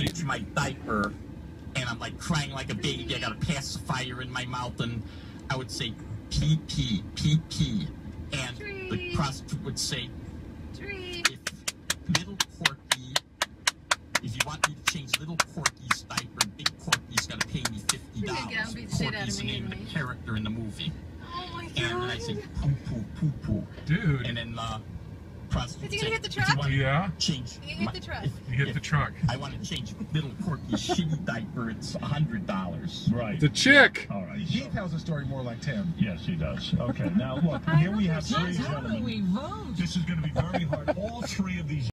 change my diaper, and I'm like crying like a baby. I got a pacifier in my mouth, and I would say pee pee pee pee, and the Tree. prostitute would say, Tree. if little Porky, if you want me to change little Porky's diaper, big Porky's got to pay me fifty You're gonna get dollars. him beat the shit out of Porky's the name of the character in the movie, Oh my and then I god. say poo poo poo poo, Dude, and then uh, prostitute. Is he gonna hit the truck? want me to yeah, Change. You hit the truck. you hit the truck. I want to change little Porky's shitty diaper. It's a hundred dollars. Right. The chick. All right. He so- tells a story more like Tim. yes, he does. Okay. Now look, here we have three How do gentlemen. we vote? This is going to be very hard. All three of these